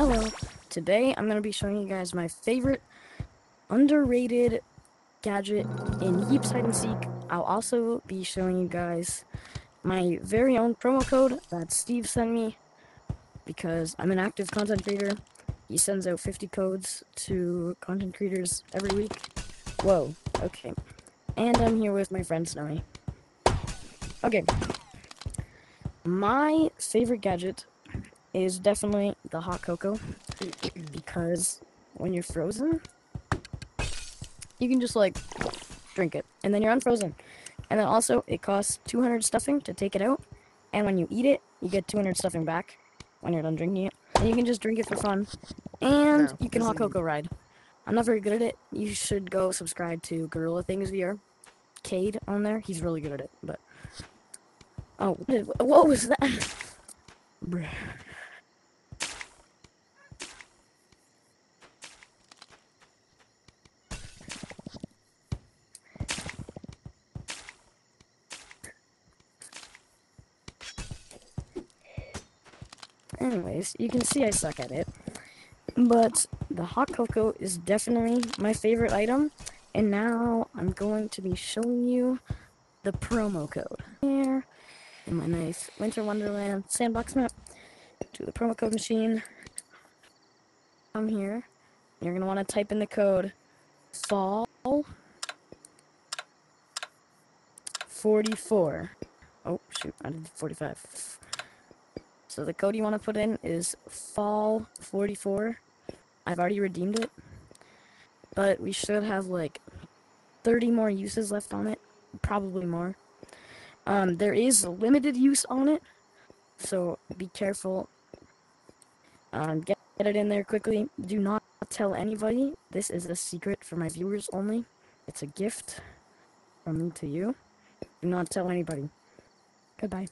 Hello. Today I'm going to be showing you guys my favorite underrated gadget in Yeeps Hide and Seek. I'll also be showing you guys my very own promo code that Steve sent me because I'm an active content creator. He sends out 50 codes to content creators every week. Whoa, okay. And I'm here with my friend Snowy. Okay. My favorite gadget is definitely the hot cocoa because when you're frozen, you can just like drink it and then you're unfrozen. And then also it costs 200 stuffing to take it out, and when you eat it, you get 200 stuffing back when you're done drinking it. And you can just drink it for fun, and No, you can hot cocoa ride. I'm not very good at it. You should go subscribe to Gorilla Things VR. Cade on there, he's really good at it. But oh, what, did, what was that? Bruh. Anyways, you can see I suck at it. But the hot cocoa is definitely my favorite item. And now I'm going to be showing you the promo code. Here, in my nice Winter Wonderland sandbox map, to the promo code machine. Come here. You're going to want to type in the code fall 44. Oh, shoot, I did 45. So the code you want to put in is fall44. I've already redeemed it. But we should have like 30 more uses left on it. Probably more. Um, there is limited use on it. So be careful. Um, get, get it in there quickly. Do not tell anybody. This is a secret for my viewers only. It's a gift from me to you. Do not tell anybody. Goodbye.